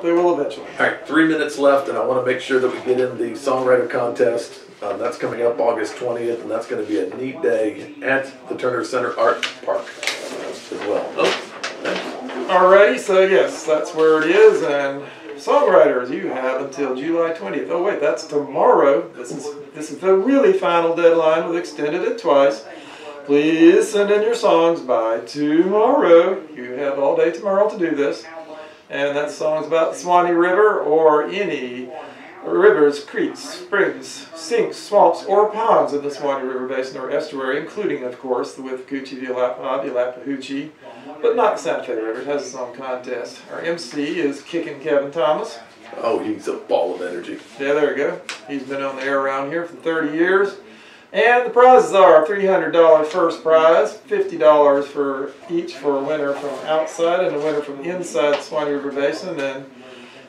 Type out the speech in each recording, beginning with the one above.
They will eventually. All right, three minutes left, and I want to make sure that we get in the songwriter contest. Um, that's coming up August 20th, and that's going to be a neat day at the Turner Center Art Park as well. Oh, thanks. Alrighty, so yes, that's where it is, and songwriters, you have until July 20th. Oh wait, that's tomorrow. This is this is the really final deadline. We've extended it twice. Please send in your songs by tomorrow. You have all day tomorrow to do this. And that song's about the Suwannee River or any rivers, creeks, springs, sinks, swamps, or ponds in the Suwannee River Basin or estuary, including, of course, the Withlacoochee, the Allapattee, the Alapahoochee, but not the Santa Fe River. It has its own contest. Our MC is Kicking Kevin Thomas. Oh, he's a ball of energy. Yeah, there we go. He's been on the air around here for 30 years. And the prizes are $300 first prize, $50 for each for a winner from outside and a winner from inside Suwannee River Basin. And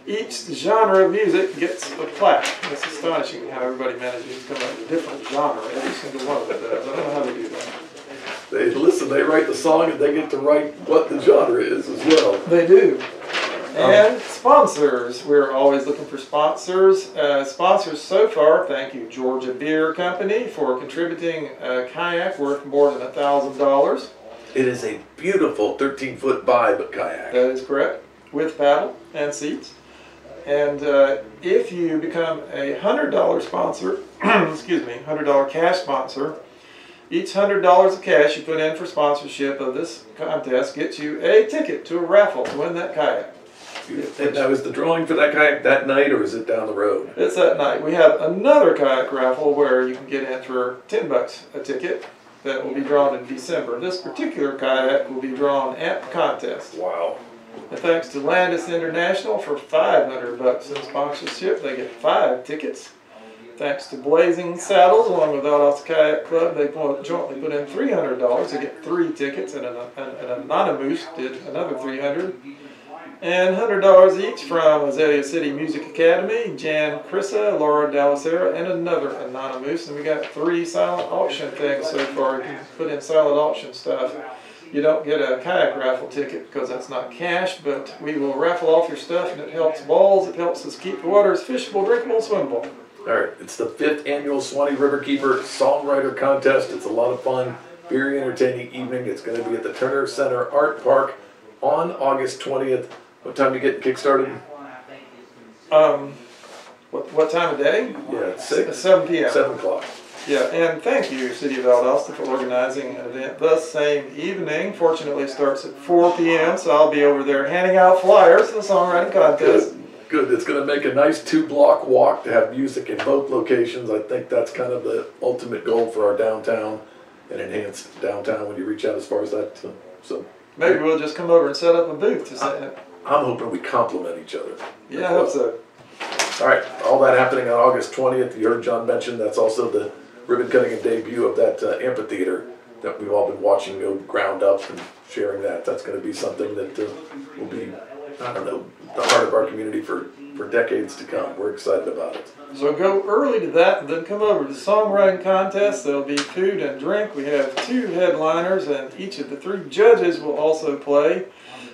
each genre of music gets a plaque. It's astonishing how everybody manages to come up with a different genre. Every single one of them does. I don't know how they do that. They listen, they write the song, and they get to write what the genre is as well. They do. And sponsors. We're always looking for sponsors. Uh, sponsors so far, thank you, Georgia Beer Company, for contributing a kayak worth more than $1,000. It is a beautiful 13 foot Vibe kayak. That is correct, with paddle and seats. And uh, if you become a $100 sponsor, excuse me, $100 cash sponsor, each $100 of cash you put in for sponsorship of this contest gets you a ticket to a raffle to win that kayak. And now, is the drawing for that kayak that night, or is it down the road? It's that night. We have another kayak raffle where you can get in for 10 bucks a ticket that will be drawn in December. This particular kayak will be drawn at the contest. Wow. And thanks to Landis International for 500 bucks in sponsorship, they get five tickets. Thanks to Blazing Saddles, along with Outhouse Kayak Club, they jointly put in $300 to get three tickets, and an, an, an Anonymous did another 300 and $100 each from Azalea City Music Academy, Jan Chrissa, Laura Dallasera, and another Anonymous. And we got three silent auction things so far. You can put in silent auction stuff. You don't get a kayak raffle ticket because that's not cash, but we will raffle off your stuff and it helps WWALS. It helps us keep the waters fishable, drinkable, swimmable. All right, it's the fifth annual Suwannee Riverkeeper Songwriter Contest. It's a lot of fun, very entertaining evening. It's going to be at the Turner Center Art Park on August 20th. What time do you get kickstarted? Um, what, what time of day? Yeah, six, 7 p.m. 7 o'clock. Yeah, and thank you, City of Valdosta, for organizing an event the same evening. Fortunately, it starts at 4 p.m., so I'll be over there handing out flyers for the songwriting contest. Good. Good. It's going to make a nice two block walk to have music in both locations. I think that's kind of the ultimate goal for our downtown and enhanced downtown when you reach out as far as that. So, so Maybe we'll just come over and set up a booth to say it. I'm hoping we complement each other. Yeah, I hope so. All right, all that happening on August 20th. You heard John mention that's also the ribbon cutting and debut of that uh, amphitheater that we've all been watching go ground up and sharing that. That's going to be something that uh, will be, I don't know, the heart of our community for, for decades to come. We're excited about it. So go early to that and then come over to the songwriting contest. There'll be food and drink. We have two headliners and each of the three judges will also play.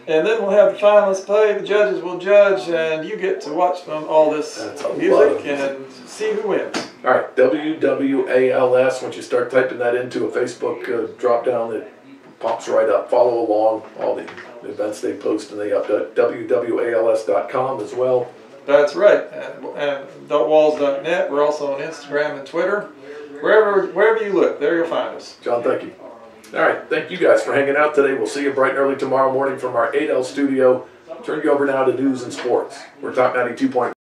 And then we'll have the finalists play, the judges will judge, and you get to watch them all this music and see who wins. All right, WWALS, once you start typing that into a Facebook uh, drop down, it pops right up. Follow along all the events they post, and they update WWALS.com as well. That's right, and, and WWALS.net. We're also on Instagram and Twitter. Wherever, wherever you look, there you'll find us. John, thank you. All right, thank you guys for hanging out today. We'll see you bright and early tomorrow morning from our 8L studio. Turn you over now to news and sports. We're Top 92.1.